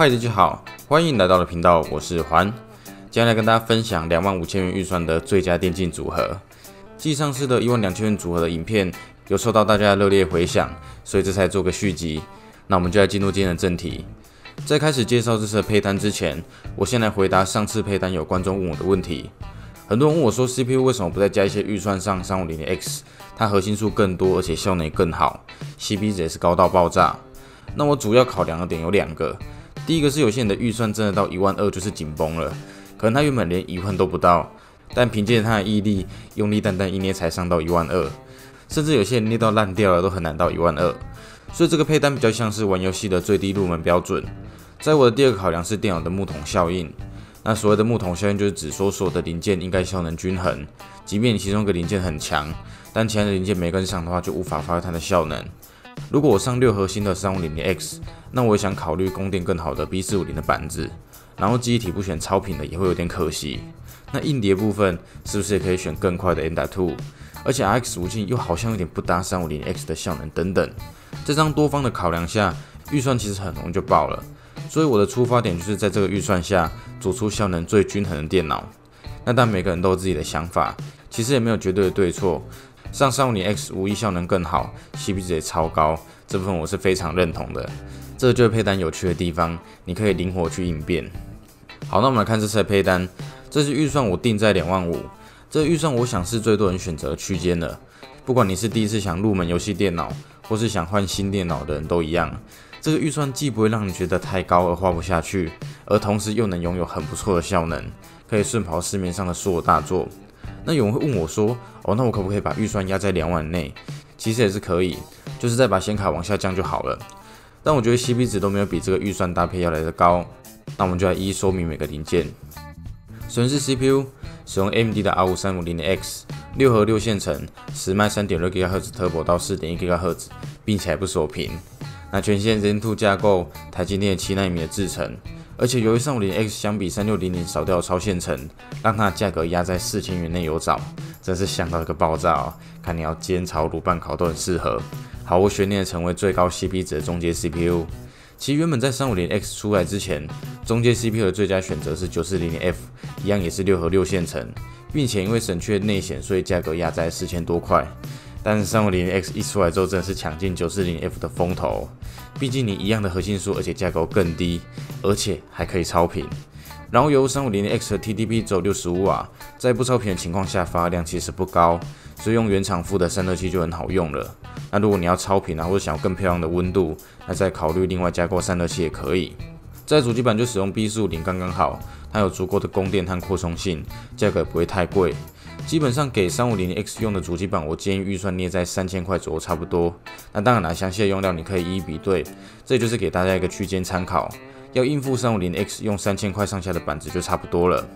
嗨，大家好，欢迎来到了频道，我是环，今天来跟大家分享两万五千元预算的最佳电竞组合。继上次的一万两千元组合的影片有受到大家的热烈回响，所以这才做个续集。那我们就来进入今天的正题。在开始介绍这次的配单之前，我先来回答上次配单有观众问我的问题。很多人问我说，CPU 为什么不再加一些预算上三五零零 X？它核心数更多，而且效能也更好，CP 值也是高到爆炸。那我主要考量的点有两个。第一个是有些人的预算真的到一万二就是紧绷了，可能他原本连一万都不到，但凭借他的毅力，用力单单一捏才上到一万二，甚至有些人捏到烂掉了都很难到一万二，所以这个配单比较像是玩游戏的最低入门标准。在我的第二个考量是电脑的木桶效应，那所谓的木桶效应就是指说所有的零件应该效能均衡，即便你其中一个零件很强，但其他的零件没跟上的话就无法发挥它的效能。如果我上六核心的三五零零 X，那我也想考虑供电更好的 B 四五零的板子，然后记忆体不选超频的也会有点可惜。那硬碟部分是不是也可以选更快的 M. Two？而且 X 无尽又好像有点不搭三五零 X 的效能等等。这张多方的考量下，预算其实很容易就爆了。所以我的出发点就是在这个预算下做出效能最均衡的电脑。那但每个人都有自己的想法，其实也没有绝对的对错。上少女 X 无疑效能更好，CP 值也超高，这部分我是非常认同的。这就是配单有趣的地方，你可以灵活去应变。好，那我们来看这次的配单，这次预算我定在两万五，这预算我想是最多人选择区间了。不管你是第一次想入门游戏电脑，或是想换新电脑的人都一样，这个预算既不会让你觉得太高而花不下去，而同时又能拥有很不错的效能，可以顺跑市面上的所有大作。那有人会问我说：“哦，那我可不可以把预算压在两万内？”其实也是可以，就是再把显卡往下降就好了。但我觉得 CP 值都没有比这个预算搭配要来的高。那我们就来一一说明每个零件。首先是 CPU，使用 AMD 的 R 五三五零 X，六核六线程，时脉三点六 GHz Turbo 到四点一 GHz，并且还不锁屏。那全线 Zen 2架构，台积电七纳米的制程。而且由于三五零 X 相比三六零零少掉超线程，让它价格压在四千元内有找，真是香到一个爆炸哦！看你要煎炒卤拌烤都很适合，毫无悬念成为最高 CP 值的中阶 CPU。其原本在三五零 X 出来之前，中阶 CPU 的最佳选择是九四零零 F，一样也是六核六线程，并且因为省去内显，所以价格压在四千多块。但三五零零 X 一出来之后，真的是抢进九四零 F 的风头。毕竟你一样的核心数，而且价格更低，而且还可以超频。然后由三五零零 X 的 TDP 只有六十五瓦，在不超频的情况下发量其实不高，所以用原厂附的散热器就很好用了。那如果你要超频啊，或者想要更漂亮的温度，那再考虑另外加购散热器也可以。在主机板就使用 B 四五零刚刚好，它有足够的供电和扩充性，价格也不会太贵。基本上给三五零 X 用的主机板，我建议预算捏在三千块左右差不多。那当然了，详细的用料你可以一一比对，这就是给大家一个区间参考。要应付三五零 X 用三千块上下的板子就差不多了。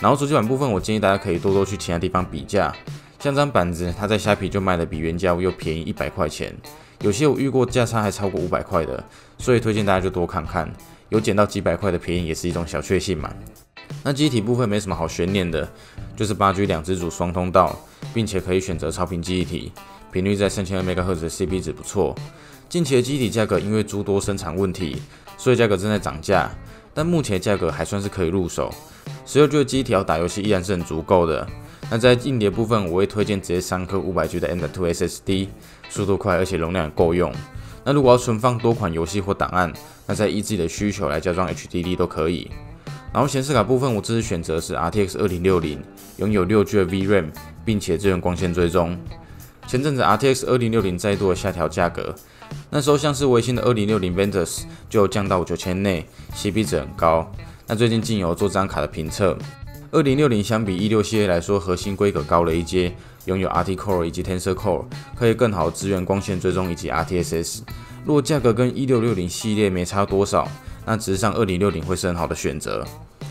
然后主机板部分，我建议大家可以多多去其他地方比价，像这张板子，它在虾皮就卖的比原价又便宜一百块钱，有些我遇过价差还超过五百块的，所以推荐大家就多看看，有捡到几百块的便宜也是一种小确幸嘛。那机体部分没什么好悬念的，就是八 G 两支组双通道，并且可以选择超频记忆体，频率在三千二 MHz，CP 值不错。近期的机体价格因为诸多生产问题，所以价格正在涨价，但目前价格还算是可以入手。十六 G 的机体要打游戏依然是很足够的。那在硬碟部分，我会推荐直接三颗五百 G 的 M.2 SSD，速度快而且容量也够用。那如果要存放多款游戏或档案，那再依自己的需求来加装 HDD 都可以。然后显示卡部分，我这次选择是 RTX 二零六零，拥有六 G 的 VRAM，并且支援光线追踪。前阵子 RTX 二零六零再度的下调价格，那时候像是微星的二零六零 Ventus 就降到九千内，CP 值很高。那最近竟有做这张卡的评测，二零六零相比一六系列来说，核心规格高了一阶，拥有 RT Core 以及 Tensor Core，可以更好支援光线追踪以及 RTSS。如果价格跟一六六零系列没差多少。那直上二零六零会是很好的选择，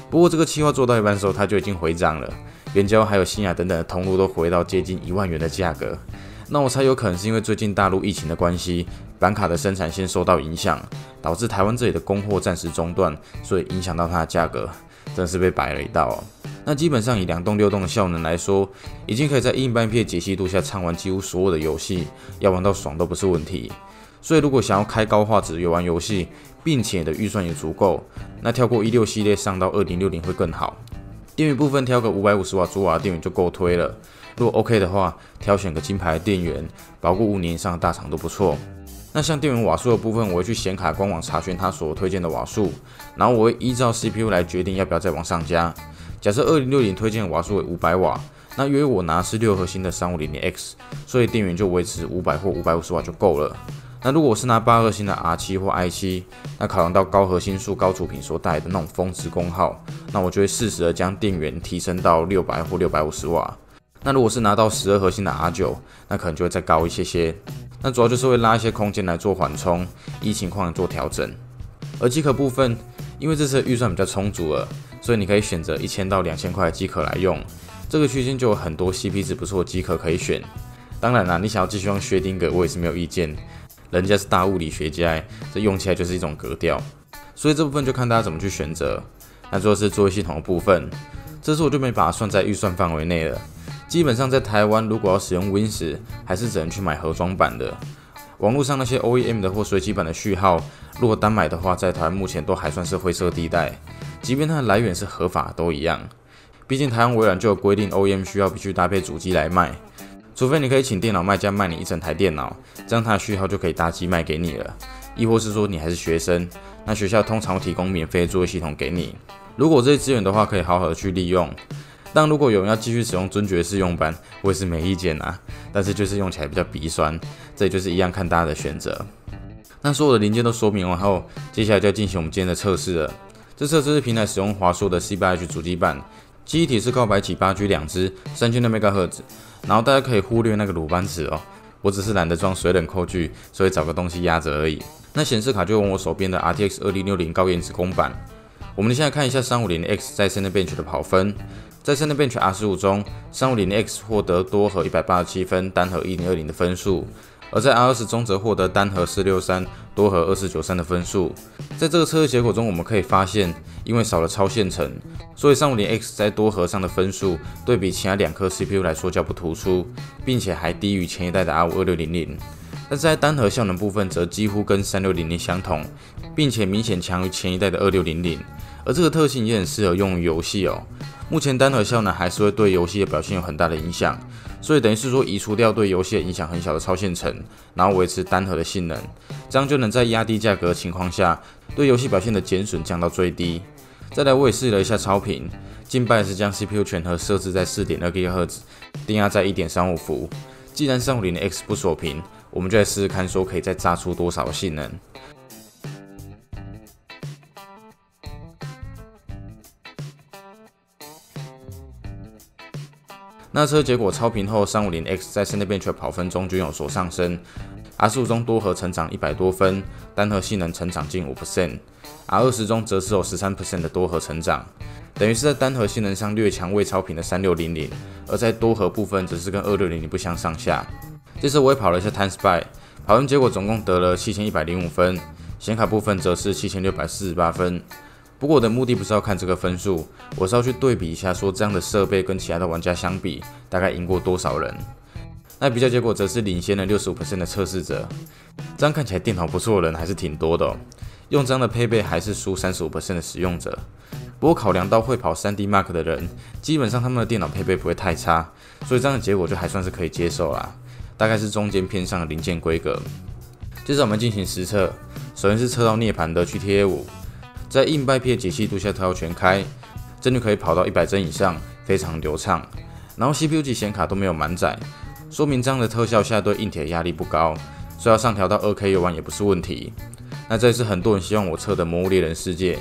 不过这个期货做到一半的时候，它就已经回涨了，元交还有新亚等等的通路都回到接近一万元的价格。那我猜有可能是因为最近大陆疫情的关系，板卡的生产线受到影响，导致台湾这里的供货暂时中断，所以影响到它的价格，真是被摆了一道。那基本上以两动六动的效能来说，已经可以在硬半片解析度下畅玩几乎所有的游戏，要玩到爽都不是问题。所以如果想要开高画质游玩游戏，并且的预算也足够，那跳过一六系列上到二零六零会更好。电源部分挑个五百五十瓦主瓦的电源就够推了。如果 OK 的话，挑选个金牌电源，保固五年以上大厂都不错。那像电源瓦数的部分，我会去显卡官网查询它所推荐的瓦数，然后我会依照 CPU 来决定要不要再往上加。假设二零六零推荐的瓦数为五百瓦，那因为我拿是六核心的三五零零 X，所以电源就维持五百或五百五十瓦就够了。那如果是拿八核心的 R 七或 i 七，那考量到高核心数、高主频所带来的那种峰值功耗，那我就会适时的将电源提升到六百或六百五十瓦。那如果是拿到十二核心的 R 九，那可能就会再高一些些。那主要就是会拉一些空间来做缓冲，依情况做调整。而机壳部分，因为这次预算比较充足了，所以你可以选择一千到两千块的机壳来用。这个区间就有很多 CP 值不错的机壳可以选。当然啦，你想要继续用薛定谔，我也是没有意见。人家是大物理学家，这用起来就是一种格调，所以这部分就看大家怎么去选择。那最后是作业系统的部分，这次我就没把它算在预算范围内了。基本上在台湾，如果要使用 Win 时，还是只能去买盒装版的。网络上那些 OEM 的或随机版的序号，如果单买的话，在台湾目前都还算是灰色地带。即便它的来源是合法，都一样。毕竟台湾微软就有规定，OEM 需要必须搭配主机来卖。除非你可以请电脑卖家卖你一整台电脑，这样它的序号就可以搭机卖给你了。亦或是说你还是学生，那学校通常会提供免费的作业系统给你。如果这些资源的话，可以好好的去利用。但如果有人要继续使用尊爵试用版，我也是没意见啊。但是就是用起来比较鼻酸，这也就是一样看大家的选择。那所有的零件都说明完后，接下来就要进行我们今天的测试了。这测试是平台使用华硕的 C8H 主机板，机体是高白起八 G 两支，三千六 MHz 赫兹。然后大家可以忽略那个鲁班尺哦，我只是懒得装水冷扣具，所以找个东西压着而已。那显示卡就用我手边的 RTX 二零六零高颜值公版。我们现在看一下三五零 X 在 Cinebench 的跑分，在 Cinebench R 十五中，三五零 X 获得多核一百八十七分，单核一零二零的分数。而在 R 二十中则获得单核四六三，多核二四九三的分数。在这个测试结果中，我们可以发现，因为少了超线程，所以三五零 X 在多核上的分数对比其他两颗 CPU 来说较不突出，并且还低于前一代的 R 五二六零零。但是在单核效能部分则几乎跟三六零零相同，并且明显强于前一代的二六零零。而这个特性也很适合用于游戏哦。目前单核效能还是会对游戏的表现有很大的影响。所以等于是说移除掉对游戏影响很小的超线程，然后维持单核的性能，这样就能在压低价格的情况下，对游戏表现的减损降到最低。再来我也试了一下超频，近半是将 CPU 全核设置在四点二 GHz，定压在一点三五伏。既然三五零的 X 不锁屏，我们就来试试看，说可以再炸出多少性能。那车结果超频后，三五零 X 在 Cinebench 跑分中均有所上升，R 十五中多核成长一百多分，单核性能成长近五 percent，R 二十中则是有十三 percent 的多核成长，等于是在单核性能上略强未超频的三六零零，而在多核部分则是跟二六零零不相上下。这次我也跑了一下 Time Spy，跑分结果总共得了七千一百零五分，显卡部分则是七千六百四十八分。不过我的目的不是要看这个分数，我是要去对比一下，说这样的设备跟其他的玩家相比，大概赢过多少人？那比较结果则是领先了六十五的测试者，这样看起来电脑不错的人还是挺多的哦。用这样的配备还是输三十五的使用者。不过考量到会跑 3D Mark 的人，基本上他们的电脑配备不会太差，所以这样的结果就还算是可以接受啦。大概是中间偏上的零件规格。接着我们进行实测，首先是测到涅槃的 GTA 五。在硬掰片解析度下它要全开，帧率可以跑到一百帧以上，非常流畅。然后 CPU 及显卡都没有满载，说明这样的特效下对硬体的压力不高，所以要上调到 2K 游玩也不是问题。那这也是很多人希望我测的《魔物猎人世界》，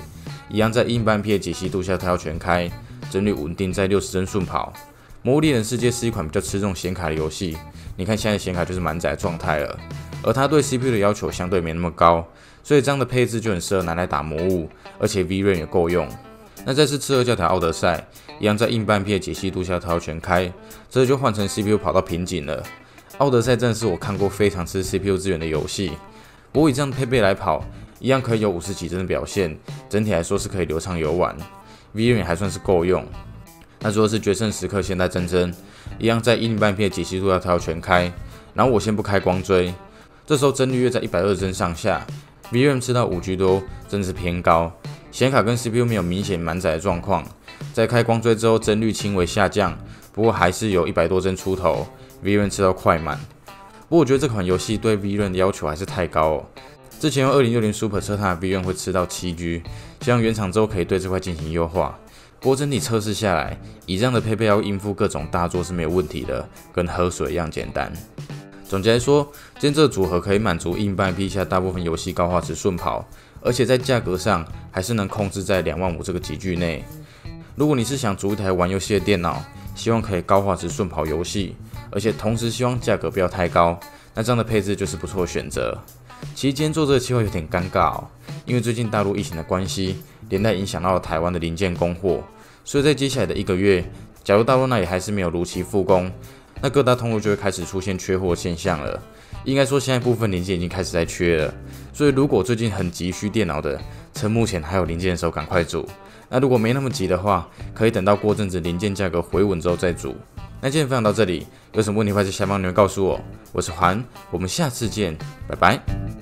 一样在硬半片解析度下它要全开，帧率稳定在六十帧顺跑。《魔物猎人世界》是一款比较吃重显卡的游戏，你看现在显卡就是满载状态了，而它对 CPU 的要求相对没那么高。所以这样的配置就很适合拿来打魔物，而且 VRAM 也够用。那这次次二教条奥德赛一样在硬半片解析度下它要全开，这就换成 CPU 跑到瓶颈了。奥德赛真是我看过非常吃 CPU 资源的游戏。不过以这样配备来跑，一样可以有五十几帧的表现，整体来说是可以流畅游玩，VRAM 还算是够用。那如果是决胜时刻现代战争，一样在硬半片解析度下它要全开，然后我先不开光追。这时候帧率约在一百二十帧上下，VRAM 吃到五 G 多，真是偏高。显卡跟 CPU 没有明显满载的状况，在开光追之后帧率轻微下降，不过还是有一百多帧出头，VRAM 吃到快满。不过我觉得这款游戏对 VRAM 的要求还是太高哦。之前用二零六零 Super 测它的 VRAM 会吃到七 G，希望原厂之后可以对这块进行优化。不过整体测试下来，以这样的配备要应付各种大作是没有问题的，跟喝水一样简单。总结来说，今天这个组合可以满足硬半 P 下大部分游戏高画质顺跑，而且在价格上还是能控制在两万五这个级距内。如果你是想组一台玩游戏的电脑，希望可以高画质顺跑游戏，而且同时希望价格不要太高，那这样的配置就是不错的选择。其实今天做这个计划有点尴尬哦，因为最近大陆疫情的关系，连带影响到了台湾的零件供货，所以在接下来的一个月，假如大陆那里还是没有如期复工，那各大通路就会开始出现缺货现象了。应该说现在部分零件已经开始在缺了，所以如果最近很急需电脑的，趁目前还有零件的时候赶快组。那如果没那么急的话，可以等到过阵子零件价格回稳之后再组。那今天分享到这里，有什么问题快在下方留言告诉我。我是环，我们下次见，拜拜。